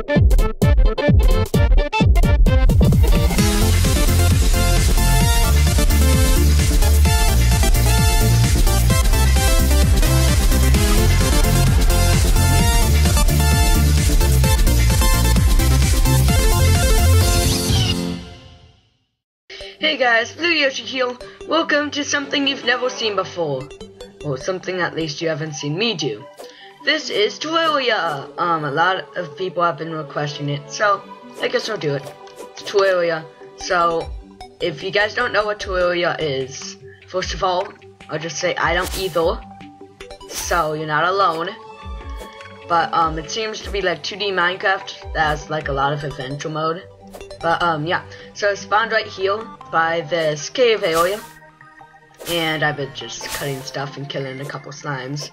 Hey guys, Blue Yoshi here. Welcome to something you've never seen before. Or something at least you haven't seen me do. This is Terraria. Um, a lot of people have been requesting it, so I guess I'll do it. It's. So, if you guys don't know what Terraria is, first of all, I'll just say I don't either. So, you're not alone. But, um, it seems to be like 2D Minecraft that has like a lot of adventure mode. But, um, yeah. So I spawned right here by this cave area. And I've been just cutting stuff and killing a couple slimes.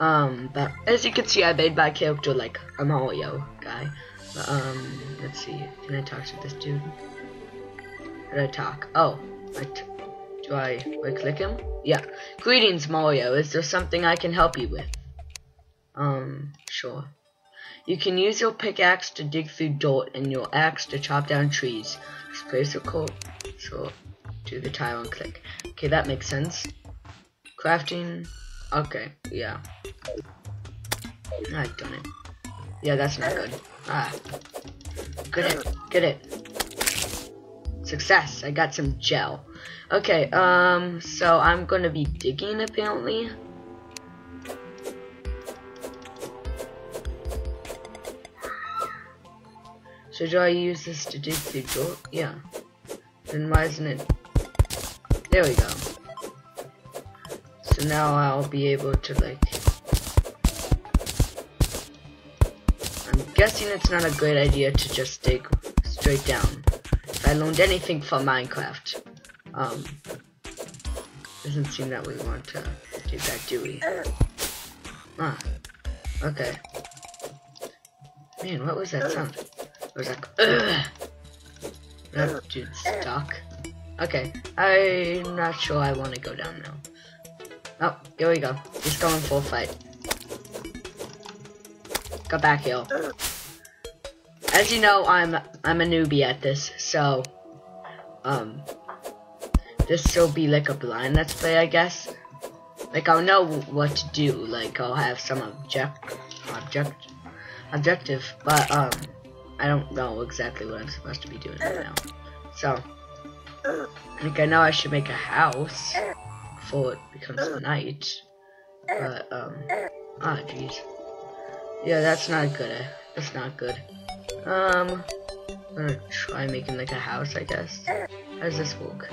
Um, but as you can see, I made my character like a Mario guy. But, um, let's see. Can I talk to this dude? How do I talk? Oh, I t do I right click him? Yeah. Greetings, Mario. Is there something I can help you with? Um, sure. You can use your pickaxe to dig through dirt and your axe to chop down trees. Just place your core so do the tile and click. Okay, that makes sense. Crafting. Okay, yeah. I've done it. Yeah, that's not good. Ah. Get it. Get it. Success. I got some gel. Okay, um, so I'm gonna be digging apparently. So do I use this to dig through dirt? Yeah. Then why isn't it? There we go. So now I'll be able to like... I'm guessing it's not a great idea to just dig straight down. If I learned anything from Minecraft, um, doesn't seem that we want to do that, do we? Ah, okay. Man, what was that sound? It was like, ugh. That dude's stuck. Okay, I'm not sure I want to go down now. Oh, here we go. He's going full fight. Go back here. As you know, I'm I'm a newbie at this, so um, this will be like a blind let's play, I guess. Like I'll know what to do. Like I'll have some object object objective, but um. I don't know exactly what I'm supposed to be doing right now. So, think I know I should make a house before it becomes night. But, um, ah, jeez. Yeah, that's not good. That's not good. Um, I'm gonna try making like a house, I guess. How does this work?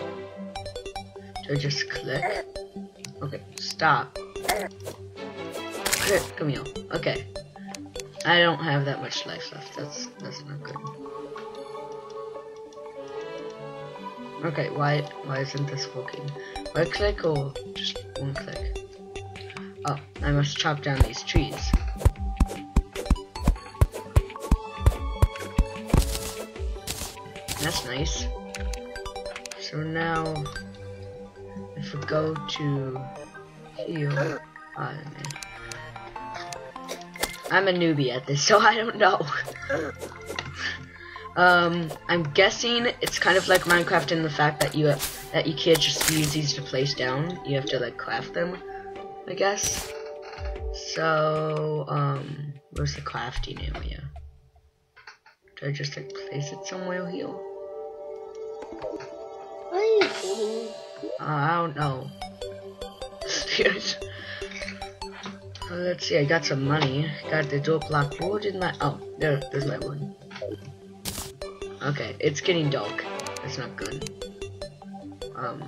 Do I just click? Okay, stop. Come here. Okay. I don't have that much life left. That's that's not good. Okay, why why isn't this working? Right click or just one click? Oh, I must chop down these trees. That's nice. So now, if we go to here, oh, I'm a newbie at this, so I don't know. um, I'm guessing it's kind of like Minecraft in the fact that you that you can't just use these to place down. You have to like craft them, I guess. So, um, where's the crafting area? Do I just like place it somewhere here? Uh, I don't know. Uh, let's see, I got some money. Got the door block. What did my oh there there's my one. Okay, it's getting dark. That's not good. Um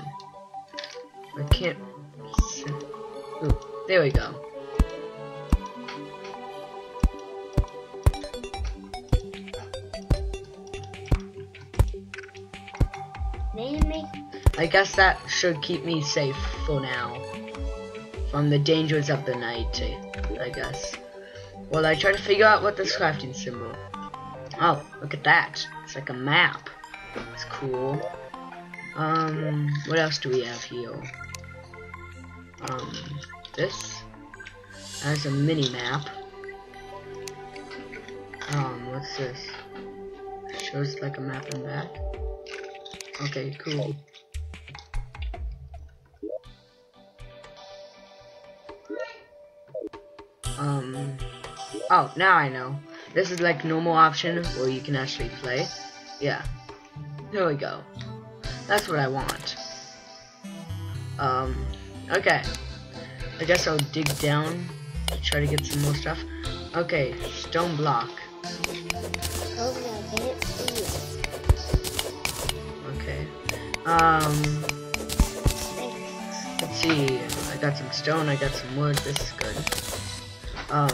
I can't Ooh, there we go. I guess that should keep me safe for now. From the dangers of the night, I guess. Well, I try to figure out what this crafting symbol. Oh, look at that. It's like a map. It's cool. Um, what else do we have here? Um, this has a mini map. Um, What's this? Shows like a map in back. Okay, cool. Um, oh, now I know. This is like normal option where you can actually play. Yeah. There we go. That's what I want. Um, okay. I guess I'll dig down to try to get some more stuff. Okay, stone block. Okay. Um, let's see. I got some stone, I got some wood, this is good. Um,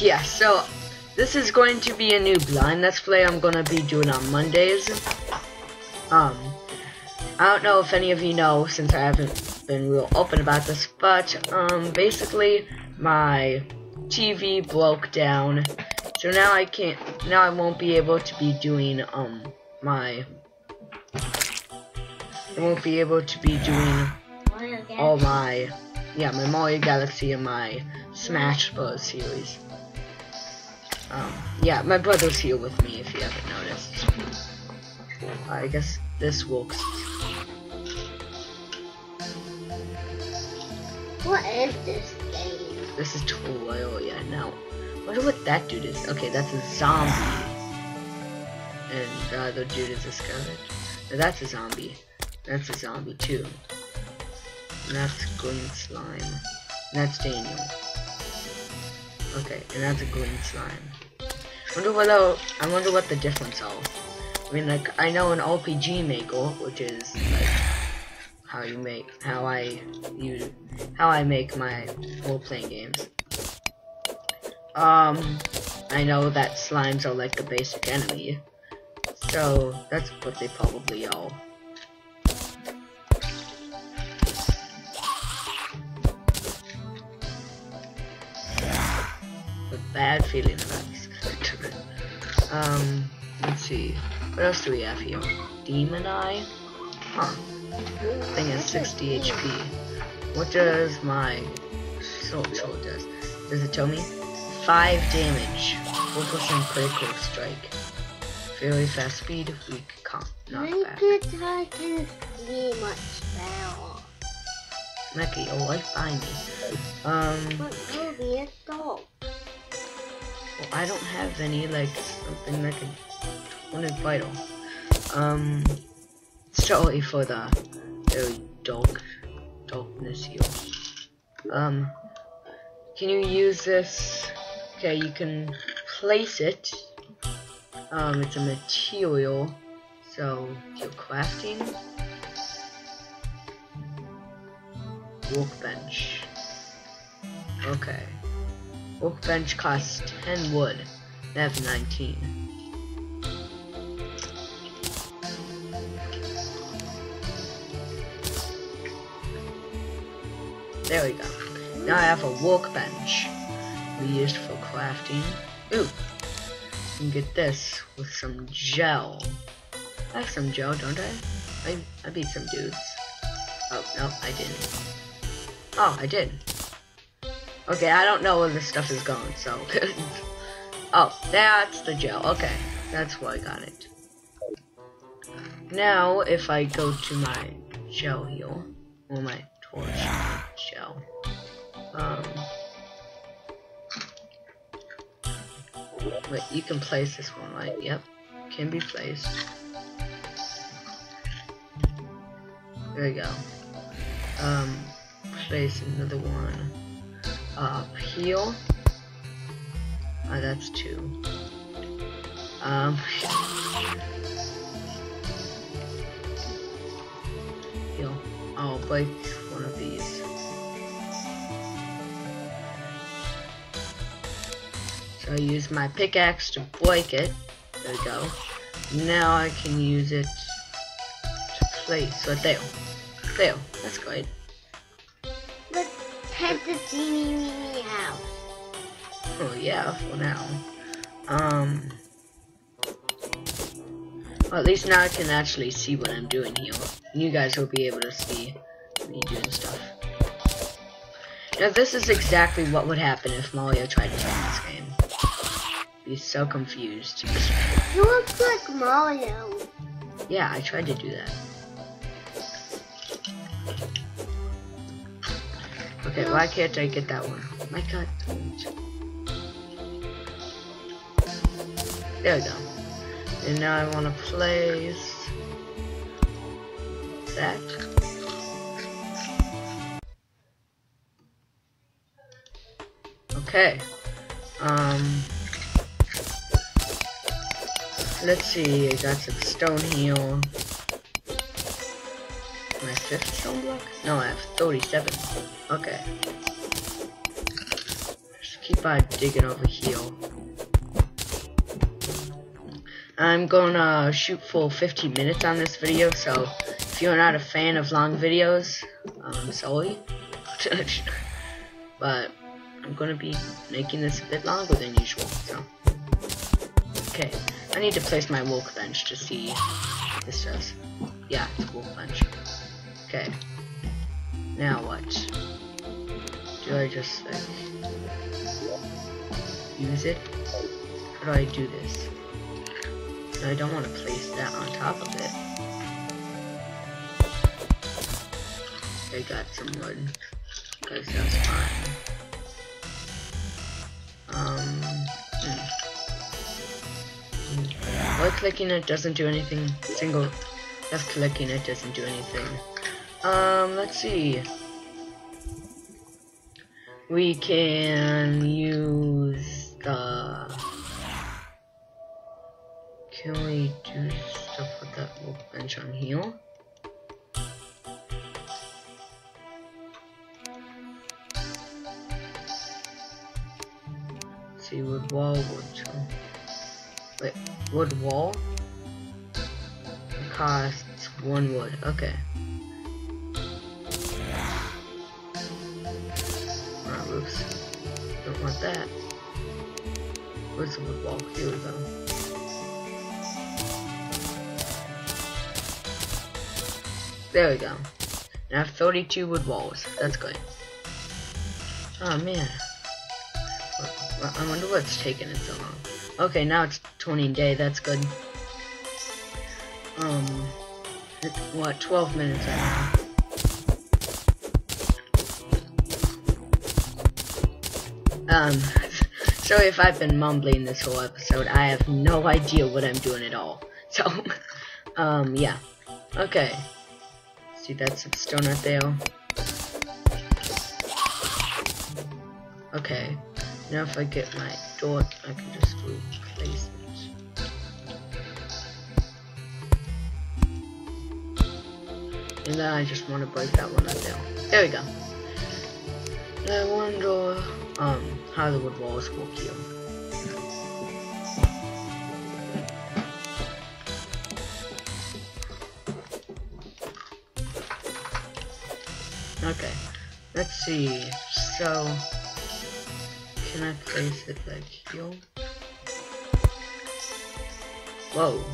yeah, so this is going to be a new blind let's play I'm gonna be doing on Mondays. Um, I don't know if any of you know since I haven't been real open about this, but um, basically my TV broke down, so now I can't. Now I won't be able to be doing um my. I won't be able to be doing all my yeah my Mario Galaxy and my Smash Bros series. Um, yeah, my brother's here with me if you haven't noticed. I guess this works. What is this game? This is Toil, yeah, now. wonder what that dude is. Okay, that's a zombie. And the other dude is a skeleton. Now that's a zombie. That's a zombie too. And that's green slime. And that's Daniel. Okay, and that's a green slime. Wonder what I wonder what the difference are. I mean, like I know an RPG maker, which is like how you make how I use how I make my role playing games. Um, I know that slimes are like the basic enemy, so that's what they probably are. Bad feeling about. Um, let's see. What else do we have here? Demon Eye? Huh. Thing is 60 HP. What does my soul sword does? Does it tell me? 5 damage. 4% critical strike. Very fast speed, weak comp, not bad. Be much better. Meki, oh, right by me. Um, But no, be a dog. Well, I don't have any, like, something that can... One is vital. Um, sorry for the very dark, darkness here. Um, can you use this? Okay, you can place it. Um, it's a material, so you're crafting. Workbench. Okay. Workbench costs 10 wood. I have 19. There we go. Now I have a workbench. We used for crafting. Ooh. Can get this with some gel. I have some gel, don't I? I, I beat some dudes. Oh, no, I didn't. Oh, I did. Okay, I don't know where this stuff is going, so... oh, that's the gel. Okay, that's why I got it. Now, if I go to my gel here, or my torch gel, um... Wait, you can place this one, right? Yep, can be placed. There we go. Um, place another one up here. Ah, that's two. Um. I'll break one of these. So I use my pickaxe to break it. There we go. Now I can use it to place. So there. There. That's great. Head to Teeny Weeny house. Oh yeah, for now. Um. Well, at least now I can actually see what I'm doing here. You guys will be able to see me doing stuff. Now this is exactly what would happen if Mario tried to play this game. Be so confused. You look like Mario. Yeah, I tried to do that. Okay, why can't I get that one? My god. There we go. And now I want to place that. Okay. Um. Let's see. I got some stone here. My fifth stone block? No, I have 37. Okay. Just keep on digging over here. I'm gonna shoot for 15 minutes on this video, so if you're not a fan of long videos, I'm sorry. but I'm gonna be making this a bit longer than usual, so. Okay, I need to place my workbench to see this does. Yeah, it's a workbench. Okay. Now what? Do I just like use it? How do I do this? I don't want to place that on top of it. I got some wood because that's fine. Um, hmm. Right clicking it doesn't do anything. Single left clicking it doesn't do anything. Um, let's see. We can use the. Can we do stuff with that little bench on here? See, wood wall, wood. Wait, wood wall? It costs one wood. Okay. Want that. Where's the wood wall? Here we go. There we go. I have 32 wood walls. That's good. Oh man. I wonder what's taking it so long. Okay, now it's 20 day. That's good. Um, what? 12 minutes. Um, sorry if I've been mumbling this whole episode. I have no idea what I'm doing at all. So, um, yeah. Okay. See, that's some stone right there. Okay. Now if I get my door, I can just replace it. And then I just want to break that one up there. There we go. I wonder um, how the wood walls work here. Okay, let's see. So, can I place it like here? Whoa.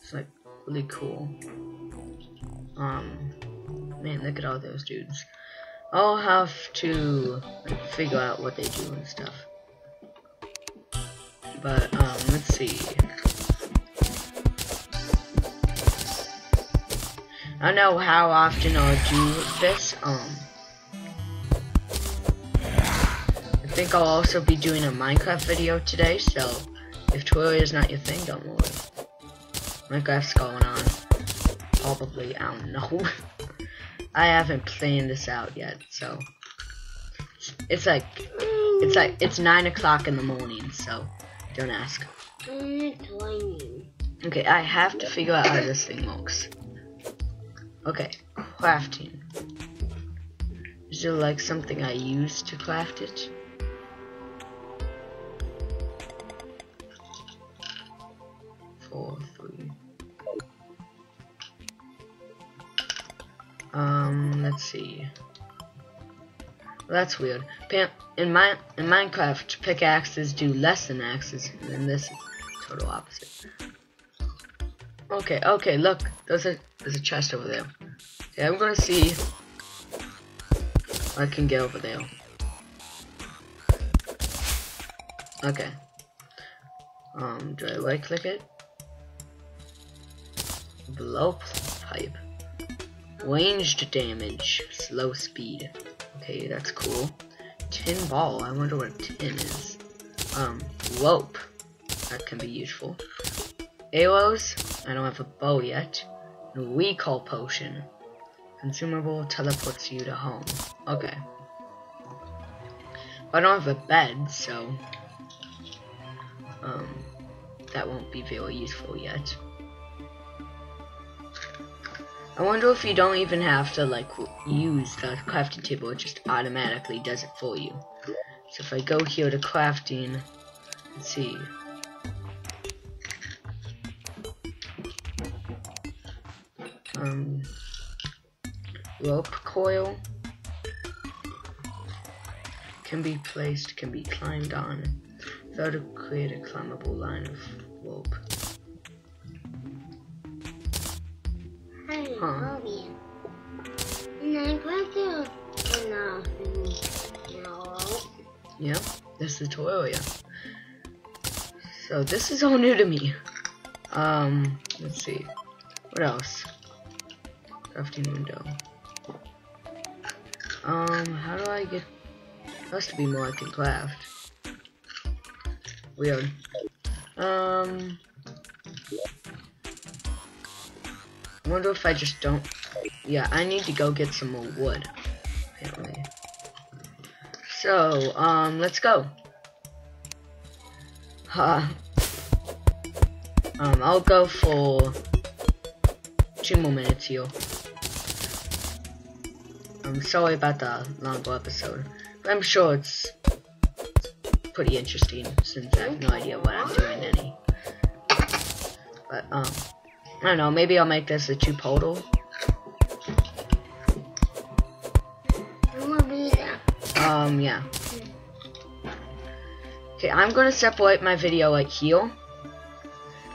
It's like really cool. Um, man, look at all those dudes. I'll have to like, figure out what they do and stuff. But, um, let's see. I don't know how often I'll do this. Um, I think I'll also be doing a Minecraft video today, so if Terraria is not your thing, don't worry. Minecraft's going on. Probably, I don't know. I haven't planned this out yet, so it's like it's like it's nine o'clock in the morning, so don't ask. Okay, I have to figure out how this thing works. Okay, crafting. Is there like something I use to craft it? Four, Um, let's see. That's weird. In my in Minecraft, pickaxes do less than axes, and this is total opposite. Okay, okay, look, there's a there's a chest over there. Okay, I'm gonna see I can get over there. Okay. Um, do I right click it? Blow pipe. Ranged damage. Slow speed. Okay, that's cool. Tin ball. I wonder what tin is. Um, rope. That can be useful. Arrows. I don't have a bow yet. Recall potion. Consumable teleports you to home. Okay. I don't have a bed, so um, that won't be very useful yet. I wonder if you don't even have to like use the crafting table, it just automatically does it for you. So if I go here to crafting, let's see. Um, rope coil can be placed, can be climbed on, without to create a climbable line of Huh. Yeah, this tutorial. So this is all new to me. Um, let's see. What else? Crafting window. Um, how do I get... Has to be more I can craft. Weird. Um... I wonder if I just don't... Yeah, I need to go get some more wood. Apparently. So, um, let's go. Uh, um, I'll go for two more minutes here. I'm sorry about the longer episode. But I'm sure it's pretty interesting since I have no idea what I'm doing any. But, um, I don't know, maybe I'll make this a two total. Um, yeah. Okay, I'm gonna separate my video right here.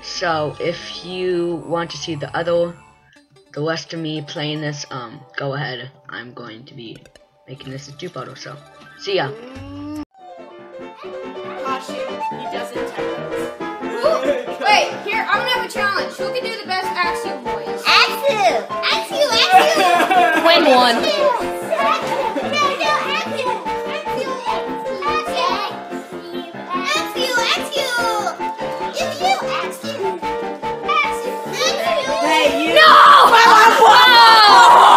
So, if you want to see the other the rest of me playing this, um, go ahead. I'm going to be making this a two photo, so see ya. Wait, here, I'm gonna have a challenge. Who can do the best Axu voice? Axu! Axu! Axu! Win one. Hey, you! No! I want!